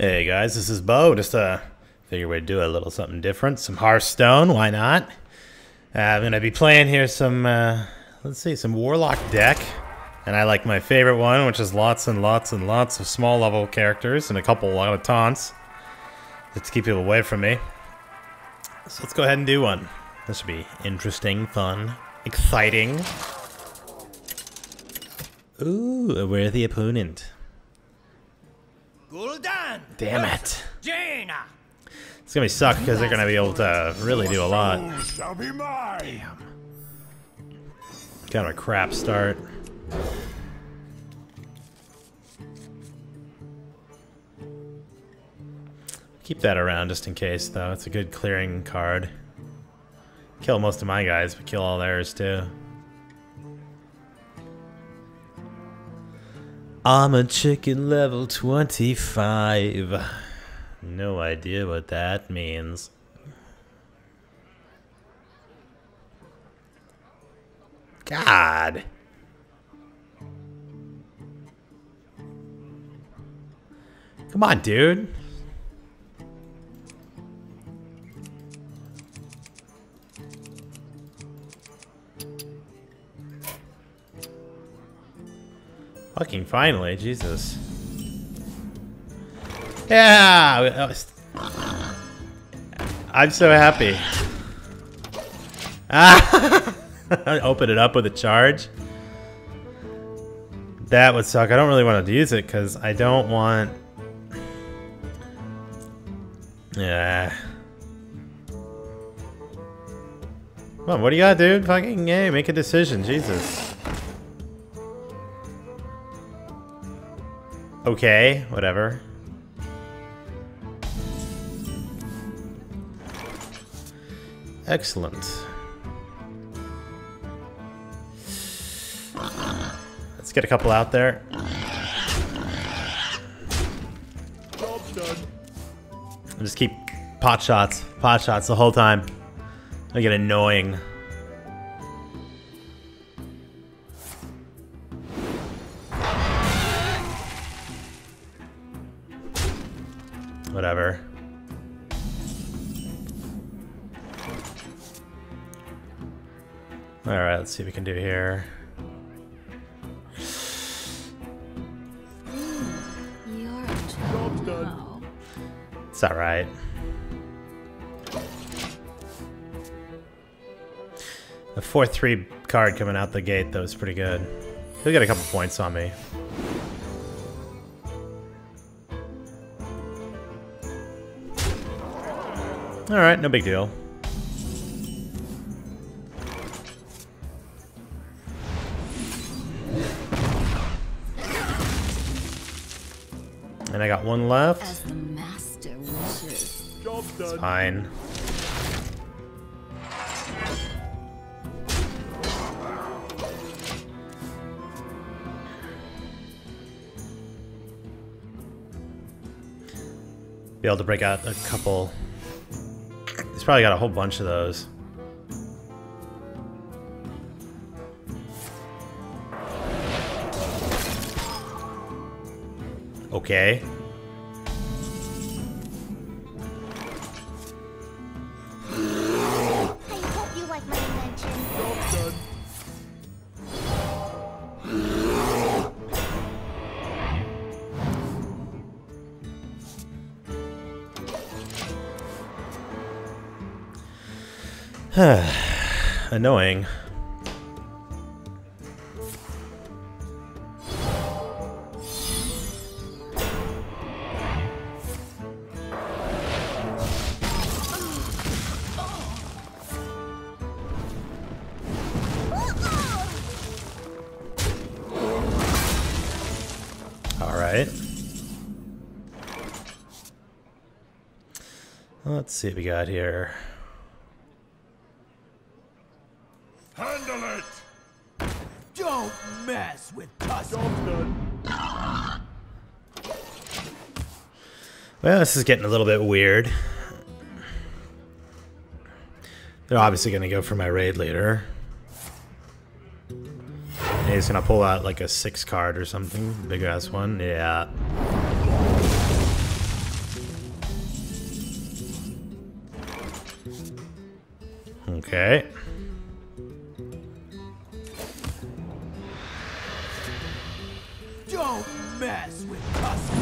Hey guys, this is Beau. Just uh, figure we'd do a little something different. Some Hearthstone, why not? Uh, I'm gonna be playing here some, uh, let's see, some Warlock deck. And I like my favorite one, which is lots and lots and lots of small level characters and a couple, lot of taunts. Let's keep people away from me. So let's go ahead and do one. This should be interesting, fun, exciting. Ooh, a worthy opponent. Gul'dan! Damn it. Jaina! It's gonna be suck because they're gonna be able to really do a lot. be. Kind of a crap start. Keep that around just in case, though. It's a good clearing card. Kill most of my guys, but kill all theirs, too. I'm a chicken level 25. No idea what that means. God. Come on, dude. Fucking finally, Jesus. Yeah! I'm so happy. Ah! Open it up with a charge. That would suck. I don't really want to use it because I don't want... Yeah. Come on, what do you got, dude? Fucking, yeah, make a decision. Jesus. Okay, whatever. Excellent. Let's get a couple out there. Just keep pot shots, pot shots the whole time. I get annoying. Whatever. Alright, let's see what we can do here. It's alright. The 4-3 card coming out the gate, though, is pretty good. He'll get a couple points on me. Alright, no big deal. And I got one left. As the master wishes. Job's done. Fine. Be able to break out a couple. Probably got a whole bunch of those. Okay. Annoying. All right. Let's see what we got here. with. Well, this is getting a little bit weird. They're obviously going to go for my raid leader. And he's going to pull out like a six card or something. Big ass one. Yeah. Okay. Don't mess with Tusk.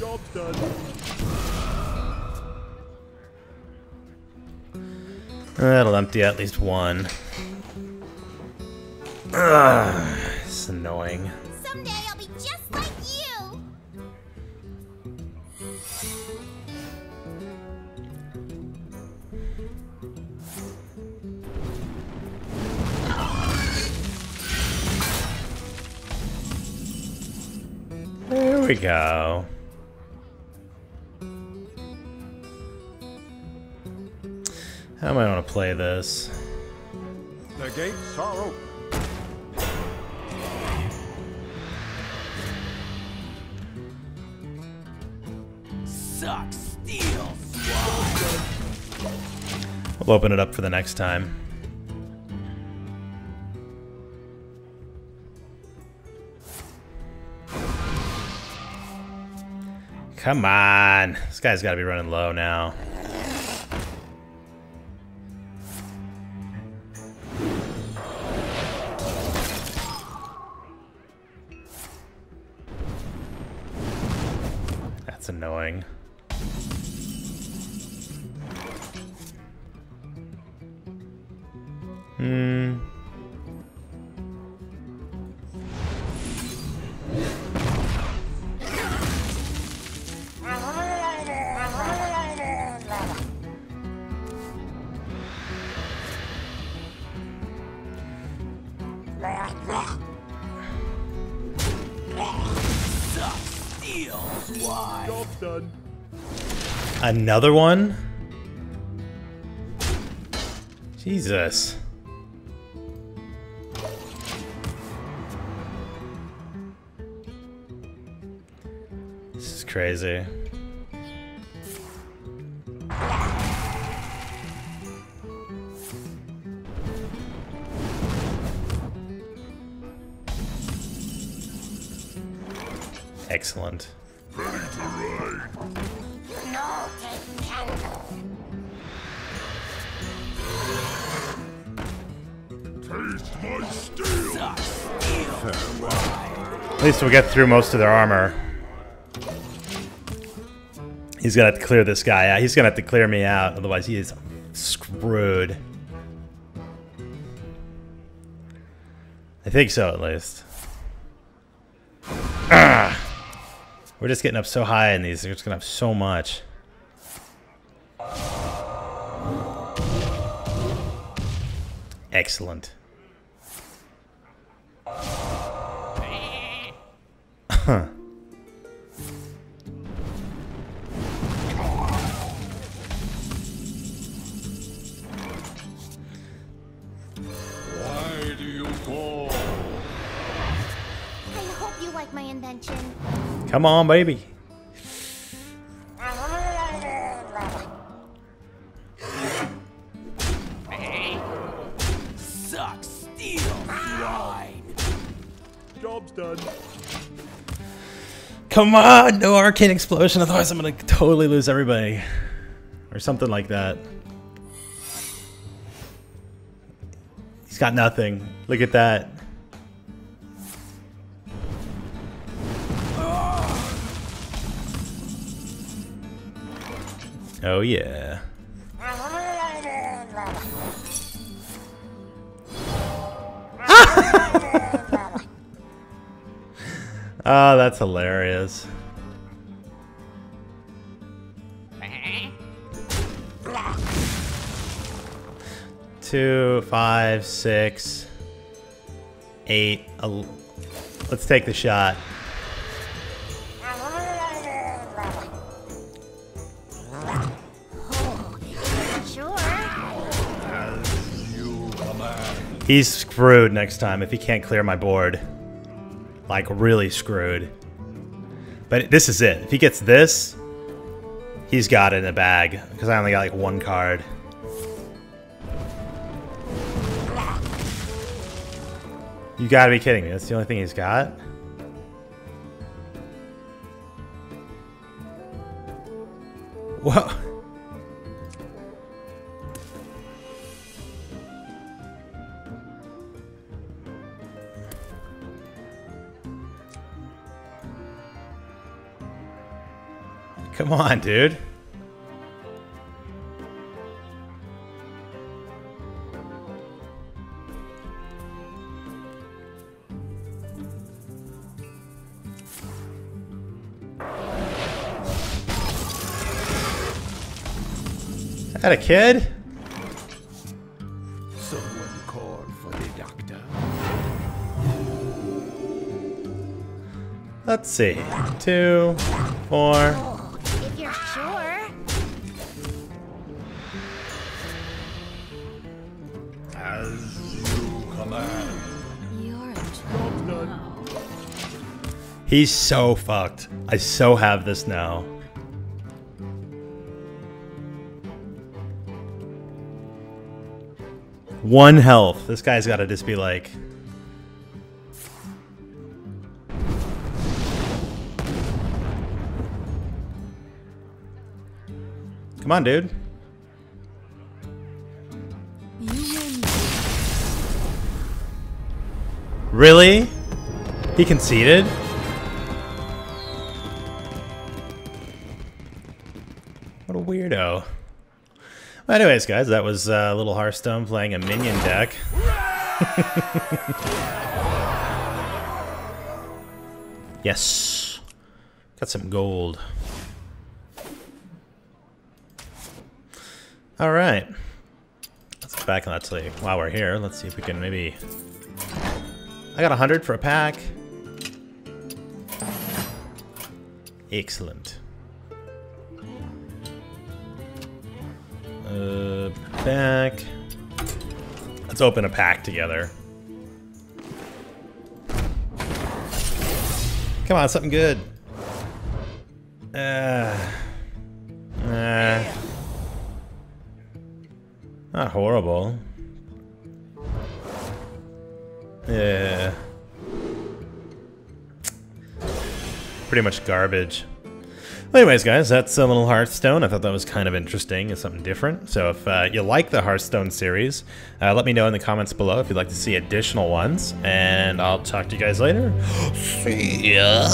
Job's done. Uh, that'll empty at least one. Ugh, it's annoying. There we go. How am I gonna play this? The gates are open. Suck steel, swine. We'll open it up for the next time. Come on. This guy's got to be running low now. That's annoying. Hmm. Steel, swine. Job's done. Another one? Jesus. This is crazy. Excellent. At least we'll get through most of their armor. He's gonna have to clear this guy out. He's gonna have to clear me out, otherwise he is screwed. I think so, at least. Ah! We're just getting up so high in these. We're just gonna have so much. Excellent. Huh. Why do you call? I hope you like my invention. Come on, baby. Suck steel, swine. Job's done. Come on, no arcane explosion, otherwise I'm gonna totally lose everybody. Or something like that. He's got nothing. Look at that. Oh yeah. Oh, that's hilarious. Two, five, six, eight. Let's take the shot. He's screwed next time if he can't clear my board. Like, really screwed. But this is it. If he gets this, he's got it in the bag. Because I only got like one card. You gotta be kidding me. That's the only thing he's got? Whoa. Come on, dude. Had a kid? Someone call for the doctor. Let's see. Two, four. He's so fucked. I so have this now. One health. This guy's got to just be like. Come on, dude. Really? He conceded? What a weirdo. Well, anyways, guys, that was uh, Little Hearthstone playing a minion deck. yes. Got some gold. All right. Let's go back and let's see. While we're here, let's see if we can maybe I got a hundred for a pack. Excellent. Uh, pack. Let's open a pack together. Come on, something good. Uh, uh, not horrible. Yeah. Pretty much garbage. Well, anyways, guys, that's a little Hearthstone. I thought that was kind of interesting and something different. So if uh, you like the Hearthstone series, uh, let me know in the comments below if you'd like to see additional ones. And I'll talk to you guys later. See ya.